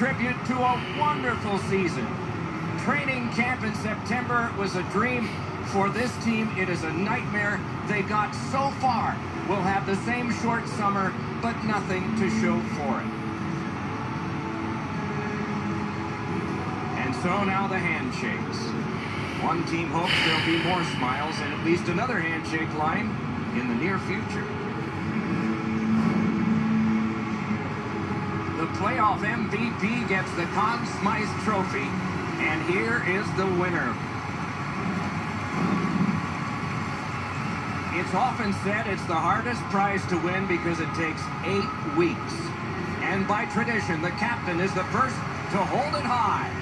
tribute to a wonderful season. Training camp in September was a dream. For this team, it is a nightmare. They got so far. We'll have the same short summer, but nothing to show for it. And so now the handshakes. One team hopes there'll be more smiles and at least another handshake line in the near future. The playoff MVP gets the Conn Smythe Trophy. And here is the winner. It's often said it's the hardest prize to win because it takes eight weeks. And by tradition, the captain is the first to hold it high.